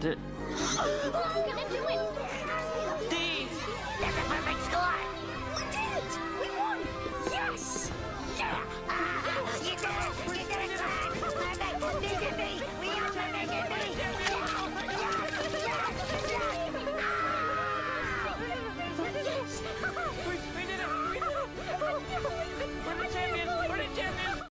って。